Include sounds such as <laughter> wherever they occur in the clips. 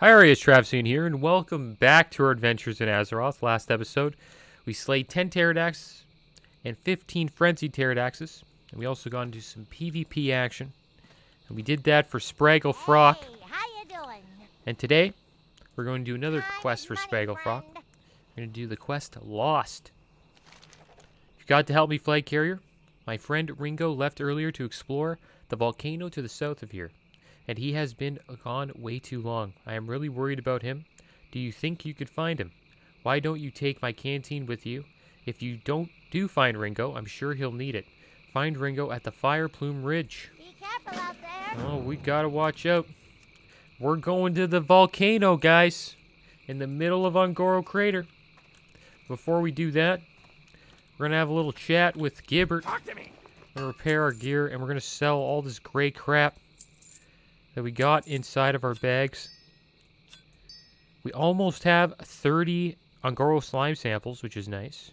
Hi, Arias Traviseen here, and welcome back to our adventures in Azeroth. Last episode, we slayed 10 Pterrordaxes and 15 frenzied Pterrordaxes, and we also got into some PvP action. And we did that for Spraggle Frock, Hey, how you doing? and today we're going to do another Hi, quest for Spraggle Frock. We're going to do the quest Lost. You got to help me, Flag Carrier. My friend Ringo left earlier to explore the volcano to the south of here, and he has been gone way too long. I am really worried about him. Do you think you could find him? Why don't you take my canteen with you? If you don't do find Ringo, I'm sure he'll need it. Find Ringo at the Fireplume Ridge. Be careful out there. Oh, we gotta watch out. We're going to the volcano, guys, in the middle of Un'Goro Crater. Before we do that, we're gonna have a little chat with Gibbert. Talk to me. We're gonna repair our gear, and we're gonna sell all this gray crap that we got inside of our bags. We almost have 30 Un'Goro slime samples, which is nice.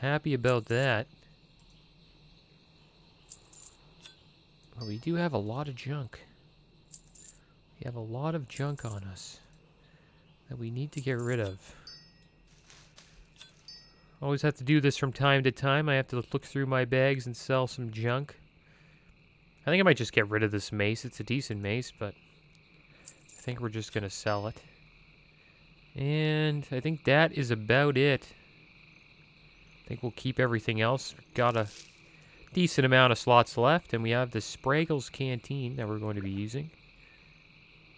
Happy about that. But we do have a lot of junk. We have a lot of junk on us that we need to get rid of. Always have to do this from time to time. I have to look through my bags and sell some junk. I think I might just get rid of this mace. It's a decent mace, but I think we're just going to sell it. And I think that is about it. I think we'll keep everything else. We've Got a decent amount of slots left, and we have the Spraggles Canteen that we're going to be using.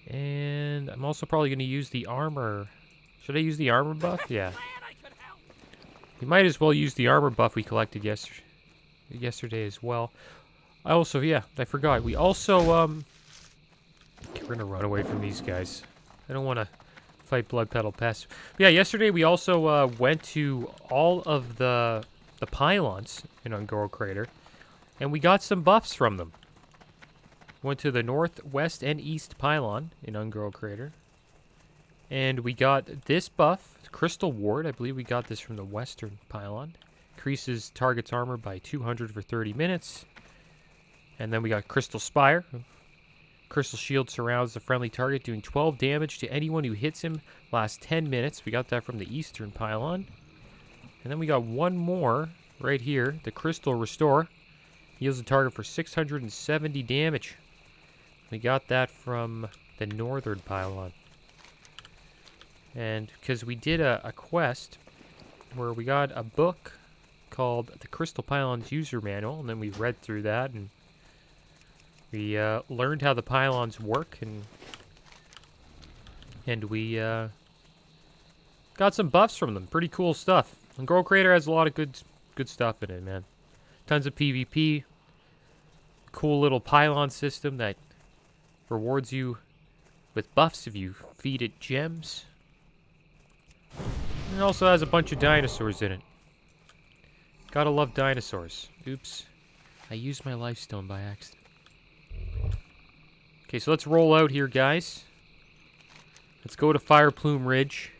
And I'm also probably going to use the armor. Should I use the armor buff? <laughs> Yeah. Glad I could help. We might as well use the armor buff we collected yesterday, yesterday as well. I also, yeah, I forgot. We also, um, we're gonna run away from these guys. I don't want to fight Bloodpetal Pest. But yeah, yesterday we also uh, went to all of the the pylons in Un'Goro Crater, and we got some buffs from them. Went to the north, west, and east pylon in Un'Goro Crater. And we got this buff, Crystal Ward. I believe we got this from the western pylon. Increases target's armor by 200 for 30 minutes. And then we got Crystal Spire. Crystal Shield surrounds the friendly target, doing 12 damage to anyone who hits him. Lasts 10 minutes. We got that from the eastern pylon. And then we got one more right here, the Crystal Restore. Heals the target for 670 damage. We got that from the northern pylon. And because we did a, a quest where we got a book called the Crystal Pylons User Manual, and then we read through that and we uh, learned how the pylons work, and and we uh, got some buffs from them. Pretty cool stuff. Un'Goro Crater has a lot of good good stuff in it, man. Tons of PvP. Cool little pylon system that rewards you with buffs if you feed it gems. It also has a bunch of dinosaurs in it. Gotta love dinosaurs. Oops. I used my life stone by accident. Okay, so let's roll out here, guys. Let's go to Fireplume Ridge.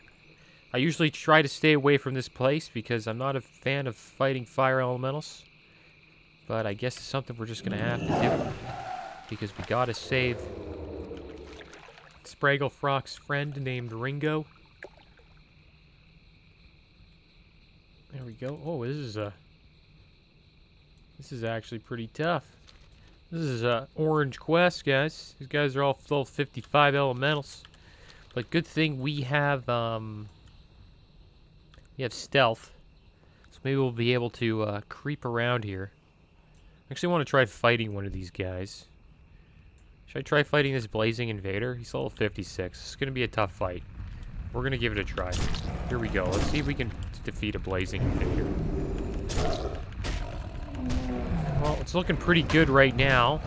I usually try to stay away from this place because I'm not a fan of fighting fire elementals. But I guess it's something we're just gonna have to do. Because we gotta save Spraggle Frock's friend named Ringo. There we go. Oh, this is a. This is actually pretty tough. This is a orange quest, guys. These guys are all full 55 elementals. But good thing we have um. We have stealth, so maybe we'll be able to uh, creep around here. I actually, want to try fighting one of these guys. Should I try fighting this blazing invader? He's level 56. It's gonna be a tough fight. We're gonna give it a try. Here we go. Let's see if we can defeat a blazing invader. Well, it's looking pretty good right now.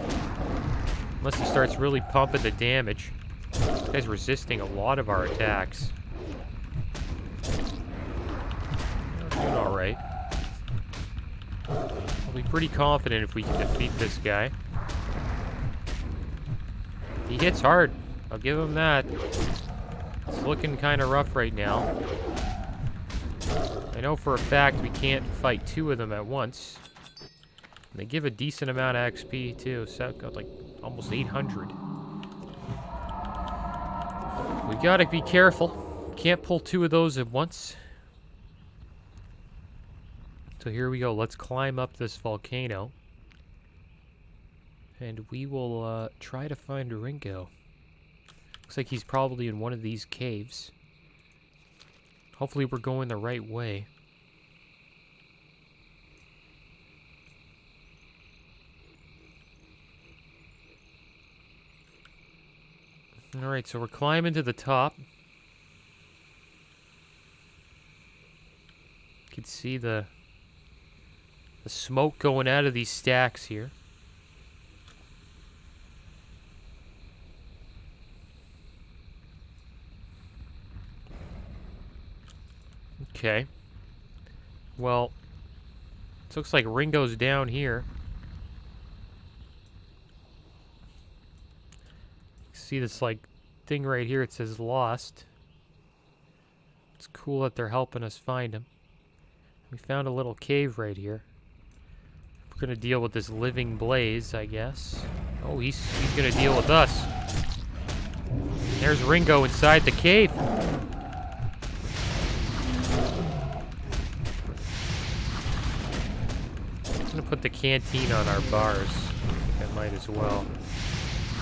Unless he starts really pumping the damage. This guy's resisting a lot of our attacks. Doing alright. I'll be pretty confident if we can defeat this guy. He hits hard. I'll give him that. It's looking kind of rough right now. I know for a fact we can't fight two of them at once. And they give a decent amount of XP too. So got like almost 800. We gotta be careful. Can't pull two of those at once. So here we go. Let's climb up this volcano. And we will uh, try to find Ringo. Looks like he's probably in one of these caves. Hopefully we're going the right way. Alright, so we're climbing to the top. You can see the the smoke going out of these stacks here. Okay. Well, it looks like Ringo's down here. See this like thing right here, it says lost. It's cool that they're helping us find him. We found a little cave right here. We're gonna deal with this living blaze, I guess. Oh, he's, he's gonna deal with us. There's Ringo inside the cave. I'm gonna put the canteen on our bars. I might as well.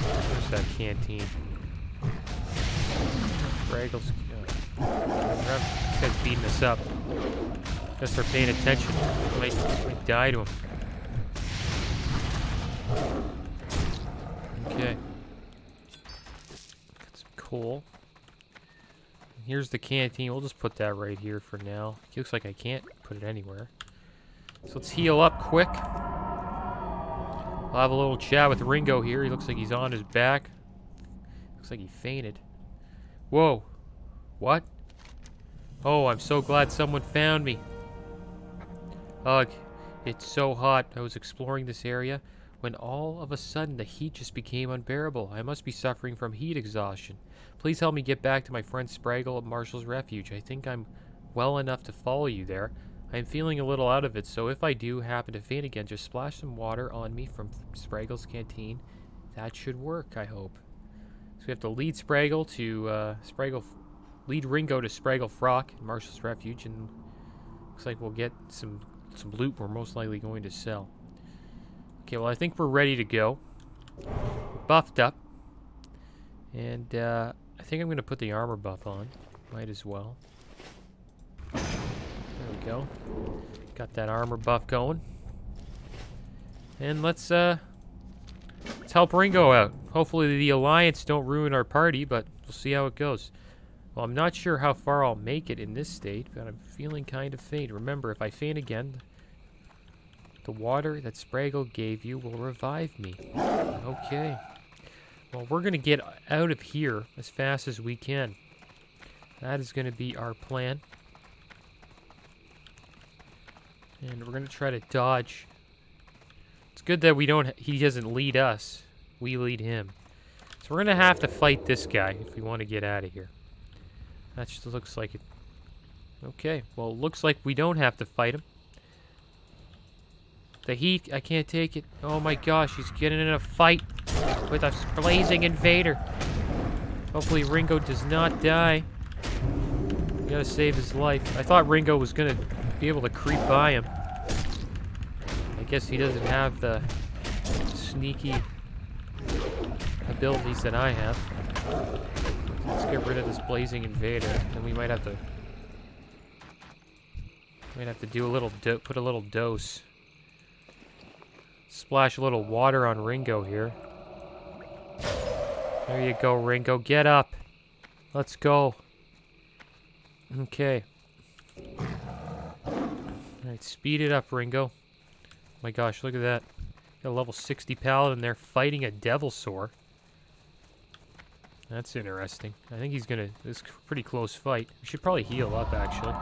Where's that canteen? Spraggles. Uh, this guy's beating us up. Guess they're paying attention. Might, might die to him. Okay. Got some coal. Here's the canteen. We'll just put that right here for now. It looks like I can't put it anywhere. So let's heal up quick. I'll have a little chat with Ringo here. He looks like he's on his back. Looks like he fainted. Whoa. What? Oh, I'm so glad someone found me. Ugh, it's so hot. I was exploring this area when all of a sudden the heat just became unbearable. I must be suffering from heat exhaustion. Please help me get back to my friend Spraggle at Marshal's Refuge. I think I'm well enough to follow you there. I'm feeling a little out of it, so if I do happen to faint again, just splash some water on me from Spraggle's canteen. That should work, I hope. So we have to lead Spraggle to uh, Spraggle, lead Ringo to Spraggle Frock Marshal's Refuge, and looks like we'll get some some loot we're most likely going to sell. Okay, well I think we're ready to go. Buffed up, and uh, I think I'm going to put the armor buff on. Might as well There we go. Got that armor buff going. And let's, uh, help Ringo out. Uh, hopefully the Alliance don't ruin our party, but we'll see how it goes. Well, I'm not sure how far I'll make it in this state, but I'm feeling kind of faint. Remember, if I faint again, the water that Spraggle gave you will revive me. Okay. Well, we're going to get out of here as fast as we can. That is going to be our plan. And we're gonna try to dodge. It's good that we don't, he doesn't lead us. We lead him. So we're gonna have to fight this guy if we want to get out of here. That just looks like it. Okay, well it looks like we don't have to fight him. The heat, I can't take it. Oh my gosh, he's getting in a fight with a blazing invader. Hopefully Ringo does not die. We gotta save his life. I thought Ringo was gonna be able to creep by him. I guess he doesn't have the sneaky abilities that I have. Let's get rid of this blazing invader, and we might have to might have to do a little put a little dose. Splash a little water on Ringo here. There you go, Ringo. Get up. Let's go. Okay. Alright, speed it up, Ringo. my gosh, look at that. Got a level 60 paladin there fighting a Devilsaur. That's interesting. I think he's gonna... This pretty close fight. We should probably heal up, actually.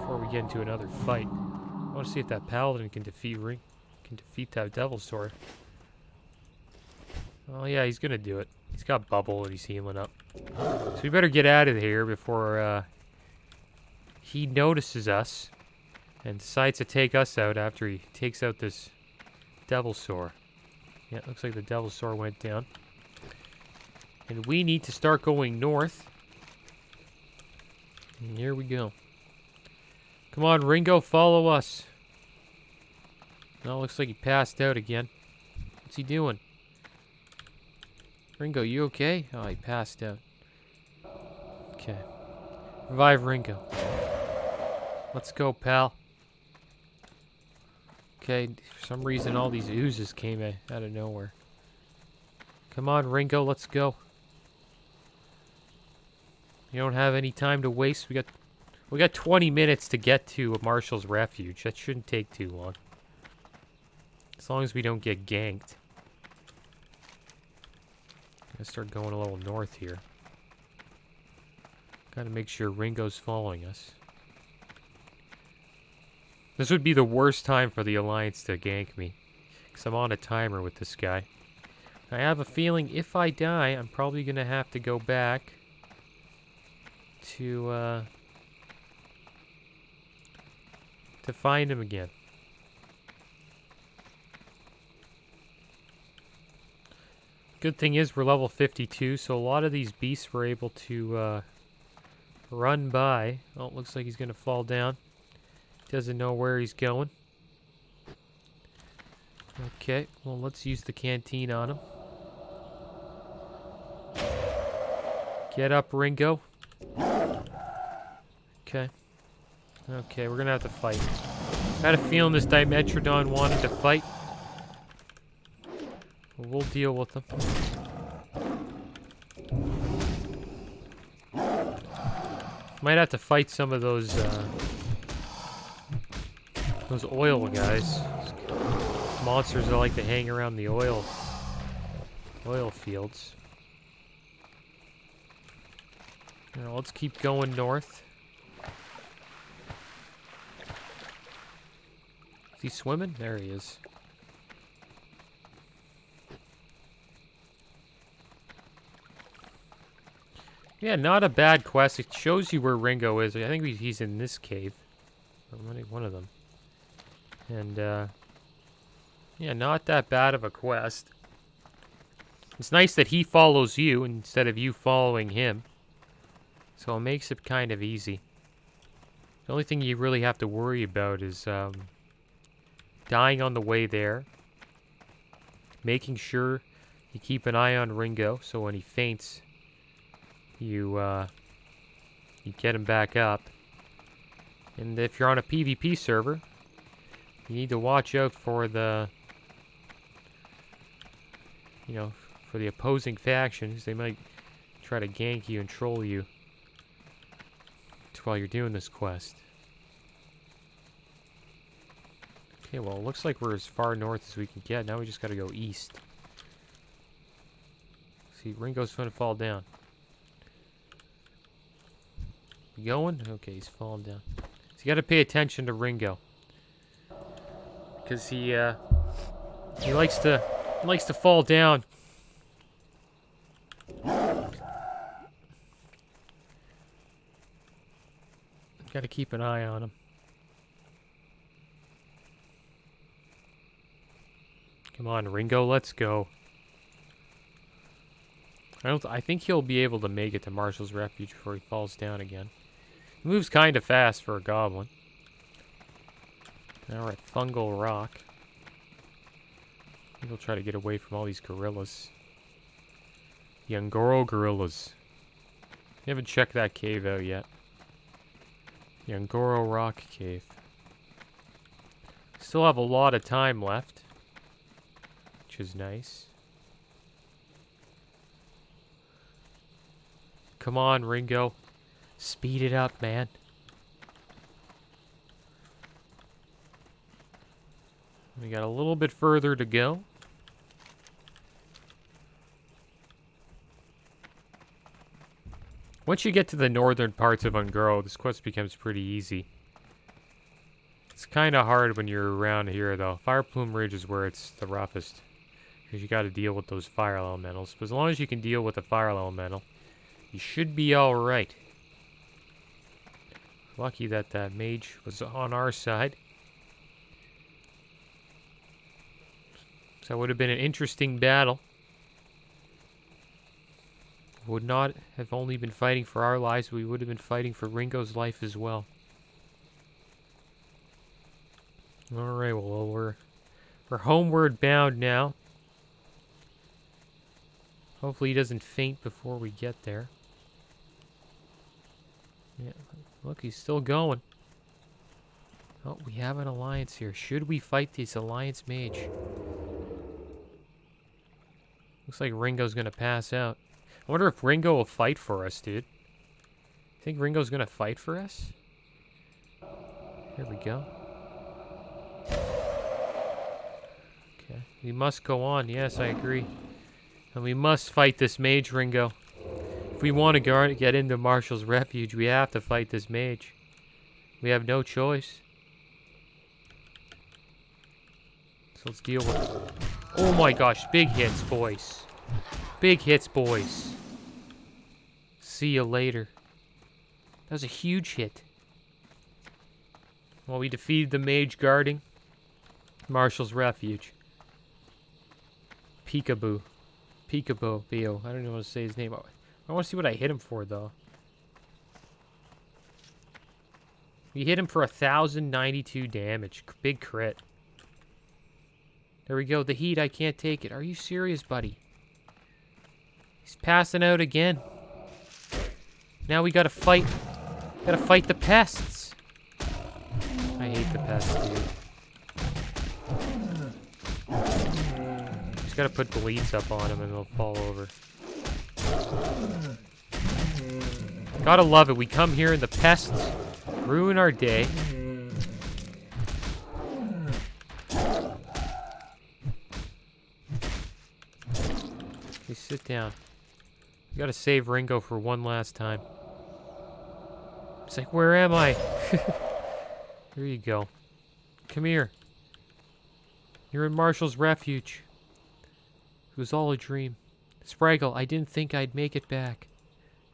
Before we get into another fight. I want to see if that paladin can defeat Ring... Can defeat that Devilsaur. Oh yeah, he's gonna do it. He's got bubble and he's healing up. So we better get out of here before uh, he notices us and decides to take us out after he takes out this Devilsaur. Yeah, it looks like the Devilsaur went down. And we need to start going north. And here we go. Come on, Ringo, follow us. No, looks like he passed out again. What's he doing? Ringo, you okay? Oh, he passed out. Okay. Revive Ringo. Let's go, pal. Okay, for some reason all these oozes came out of nowhere. Come on, Ringo, let's go. You don't have any time to waste. We got we got 20 minutes to get to Marshal's Refuge. That shouldn't take too long. As long as we don't get ganked. Let's start going a little north here. Gotta make sure Ringo's following us. This would be the worst time for the Alliance to gank me. Because I'm on a timer with this guy. I have a feeling if I die, I'm probably going to have to go back to, uh, to find him again. Good thing is we're level 52, so a lot of these beasts were able to uh, run by. Oh, it looks like he's going to fall down. Doesn't know where he's going. Okay, well, let's use the canteen on him. Get up, Ringo. Okay. Okay, we're gonna have to fight. I had a feeling this Dimetrodon wanted to fight. We'll deal with them. Might have to fight some of those, uh, those oil guys. Monsters that like to hang around the oil, oil fields. Now let's keep going north. Is he swimming? There he is. Yeah, not a bad quest. It shows you where Ringo is. I think he's in this cave. One of them. And, uh... Yeah, not that bad of a quest. It's nice that he follows you instead of you following him. So it makes it kind of easy. The only thing you really have to worry about is um, dying on the way there. Making sure you keep an eye on Ringo so when he faints, you, uh, you get him back up. And if you're on a PvP server, you need to watch out for the, you know, for the opposing factions. They might try to gank you and troll you while you're doing this quest. Okay, well, it looks like we're as far north as we can get. Now we just gotta go east. See, Ringo's gonna fall down. Going? Okay, he's falling down. So you gotta pay attention to Ringo. Because he, uh, he likes to, he likes to fall down. Gotta keep an eye on him. Come on, Ringo, let's go. I don't. I think he'll be able to make it to Marshal's Refuge before he falls down again. He moves kind of fast for a goblin. Now we're at Fungal Rock. He'll try to get away from all these gorillas. The gorillas. We haven't checked that cave out yet. The Rock Cave. Still have a lot of time left. Which is nice. Come on, Ringo. Speed it up, man. We got a little bit further to go. Once you get to the northern parts of Un'Goro, this quest becomes pretty easy. It's kind of hard when you're around here, though. Fireplume Ridge is where it's the roughest. Because you got to deal with those fire elementals. But as long as you can deal with a fire elemental, you should be alright. Lucky that that mage was on our side. So that would have been an interesting battle. would not have only been fighting for our lives, we would have been fighting for Ringo's life as well. Alright, well, we're, we're homeward bound now. Hopefully he doesn't faint before we get there. Yeah, look, he's still going. Oh, we have an alliance here. Should we fight this alliance mage? Looks like Ringo's gonna pass out. I wonder if Ringo will fight for us, dude. Think Ringo's gonna fight for us? Here we go. Okay, we must go on. Yes, I agree. And we must fight this mage, Ringo. If we want to get into Marshal's refuge, we have to fight this mage. We have no choice. So let's deal with it. Oh my gosh, big hits, boys. Big hits, boys. See you later. That was a huge hit. Well, we defeated the mage guarding Marshal's refuge. Peekaboo. Peekaboo. Bio. I don't even want to say his name. I want to see what I hit him for, though. We hit him for 1,092 damage. Big crit. There we go. The heat, I can't take it. Are you serious, buddy? He's passing out again. Now we gotta fight. Gotta fight the pests. I hate the pests, dude. Gotta put the bleeds up on him and they'll fall over. Gotta love it. We come here and the pests ruin our day. Okay, sit down. We gotta save Ringo for one last time. It's like, where am I? <laughs> Here you go. Come here. You're in Marshal's refuge. It was all a dream. Spraggle, I didn't think I'd make it back.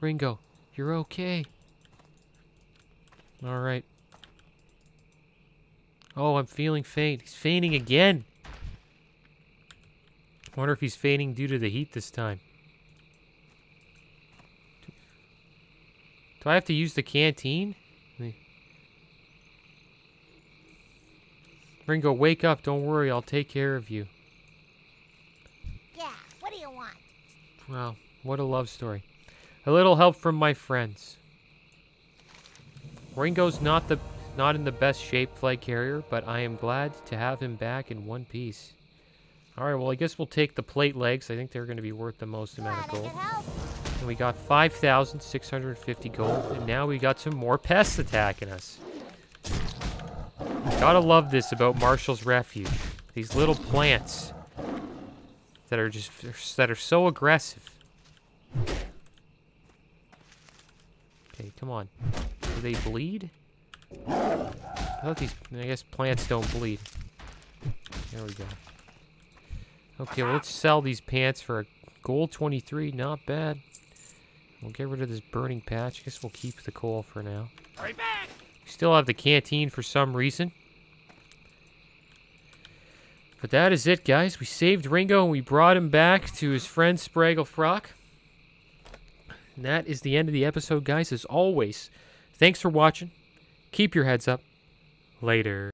Ringo, you're okay. Alright. Oh, I'm feeling faint. He's fainting again. I wonder if he's fainting due to the heat this time. Do I have to use the canteen? Ringo, wake up. Don't worry. I'll take care of you. Yeah, what do you want? Wow, what a love story. A little help from my friends. Ringo's not the not in the best shape flag carrier, but I am glad to have him back in one piece. Alright, well I guess we'll take the plate legs. I think they're going to be worth the most amount of gold. And we got 5,650 gold, and now we got some more pests attacking us. Gotta love this about Marshal's Refuge. These little plants that are just that are so aggressive. Okay, come on. Do they bleed? I thought these I guess plants don't bleed. There we go. Okay, well, let's sell these pants for a gold 23. Not bad. We'll get rid of this burning patch. I guess we'll keep the coal for now. Hurry back! We still have the canteen for some reason. But that is it, guys. We saved Ringo and we brought him back to his friend Spraggle Frock. And that is the end of the episode, guys. As always, thanks for watching. Keep your heads up. Later.